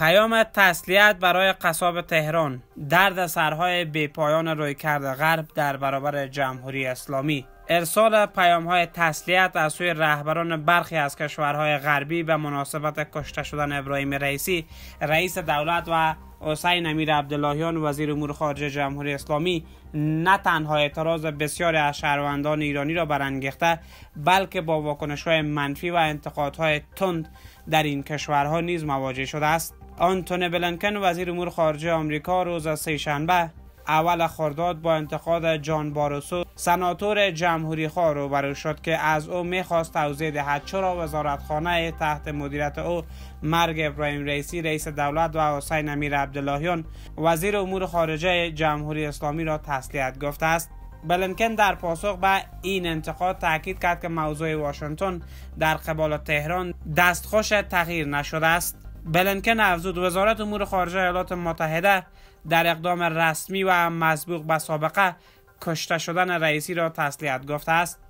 پیام تسلیت برای قصاب تهران. درد سرهای بیپایان رویکرد غرب در برابر جمهوری اسلامی. ارسال پیام های تسلیت از سوی رهبران برخی از کشورهای غربی به مناسبت کشته شدن ابراهیم رئیسی رئیس دولت و حسین امیر عبداللهیان وزیر امور خارجه جمهوری اسلامی نه تنها اعتراض بسیاری از شهروندان ایرانی را برانگیخته بلکه با واکنش های منفی و انتقادهای تند در این کشورها نیز مواجه شده است. آنتونی بلنکن وزیر امور خارجه آمریکا روز سهشنبه اول خرداد با انتقاد جان باروسو سناتور جمهوری خواه روبرو شد که از او می‌خواست توضیح دهد چرا وزارتخانه تحت مدیریت او مرگ ابراهیم رئیسی رئیس دولت و حسین امیر عبداللهیان وزیر امور خارجه جمهوری اسلامی را تسلیت گفته است. بلنکن در پاسخ به این انتقاد تاکید کرد که موضوع واشنگتن در قبال تهران دستخوش تغییر نشده است. بلنکن افزود. وزارت امور خارجه ایالات متحده در اقدام رسمی و مسبوق به سابقه کشته شدن رئیسی را تسلیت گفته است.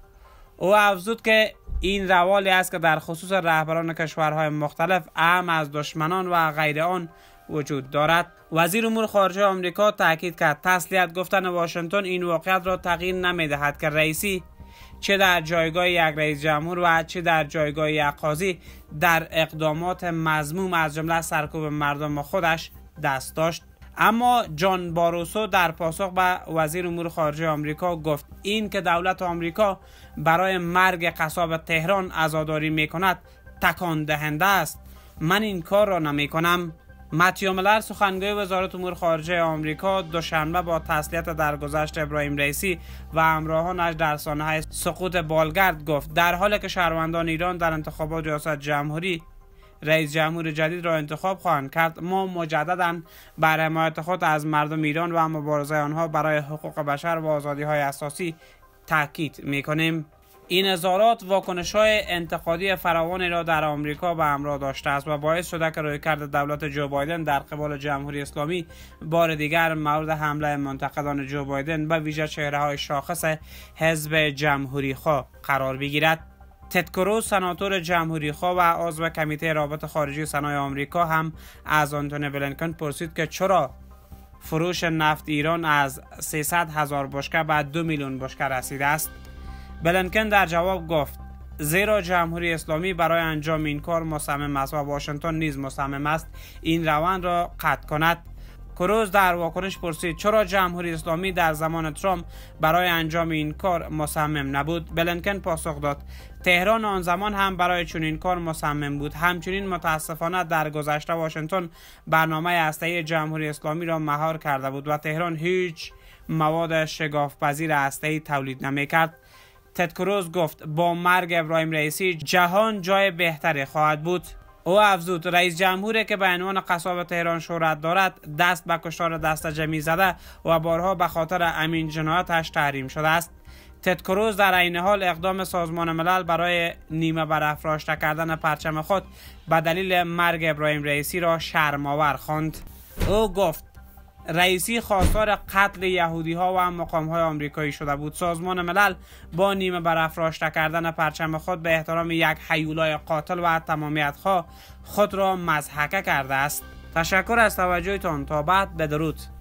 او افزود که این روالی است که در خصوص رهبران کشورهای مختلف اهم از دشمنان و غیر آن وجود دارد. وزیر امور خارجه آمریکا تاکید کرد. تسلیت گفتن واشنگتن این واقعیت را تغییر نمی‌دهد که رئیسی چه در جایگاه یک رئیس جمهور و چه در جایگاه یک قاضی در اقدامات مضموم از جمله سرکوب مردم خودش دست داشت. اما جان باروسو در پاسخ به وزیر امور خارجه آمریکا گفت این که دولت آمریکا برای مرگ قصاب تهران عزاداری می کند تکان دهنده است. من این کار را نمی کنم متیو ملر سخنگوی وزارت امور خارجه آمریکا دوشنبه با تسلیت درگذشت ابراهیم رئیسی و همراهانش در سانحه سقوط بالگرد گفت. در حالی که شهروندان ایران در انتخابات ریاست جمهوری رئیس جمهور جدید را انتخاب خواهند کرد ما مجددا بر حمایت خود از مردم ایران و مبارزه آنها برای حقوق بشر و آزادی های اساسی تاکید می کنیم این اظهارات واکنش های انتقادی فراوانی را در آمریکا به همراه داشته است و باعث شده که رویکرد دولت جو بایدن در قبال جمهوری اسلامی بار دیگر مورد حمله منتقدان جو بایدن به ویژه چهره های شاخص حزب جمهوری خواه قرار بگیرد. تدکرو سناتور جمهوری خواه و عضو کمیته رابط خارجی سنای آمریکا هم از آنتونی بلنکن پرسید که چرا فروش نفت ایران از 300 هزار بشکه به 2 میلیون بشکه رسیده است. بلنکن در جواب گفت زیرا جمهوری اسلامی برای انجام این کار مصمم است و واشنگتن نیز مصمم است این روند را قطع کند. کروز در واکنش پرسید چرا جمهوری اسلامی در زمان ترامپ برای انجام این کار مصمم نبود؟ بلنکن پاسخ داد تهران آن زمان هم برای چنین کار مصمم بود. همچنین متاسفانه در گذشته واشنگتن برنامه هسته‌ای جمهوری اسلامی را مهار کرده بود و تهران هیچ مواد شگاف هسته‌ای تولید نمی‌کرد. تد کروز گفت با مرگ ابراهیم رئیسی جهان جای بهتری خواهد بود. او افزود رئیس جمهوری که به عنوان قصاب تهران شهرت دارد دست به کشتار دست جمعی زده و بارها به خاطر امین جنایتش تحریم شده است. تد کروز در عین حال اقدام سازمان ملل برای نیمه برافراشته کردن پرچم خود به دلیل مرگ ابراهیم رئیسی را شرماور خواند. او گفت رئیسی خواستار قتل یهودی ها و مقام های آمریکایی شده بود. سازمان ملل با نیمه برافراشته کردن پرچم خود به احترام یک حیولای قاتل و تمامیت خود را مزحکه کرده است. تشکر از توجهتان. تا بعد بدرود.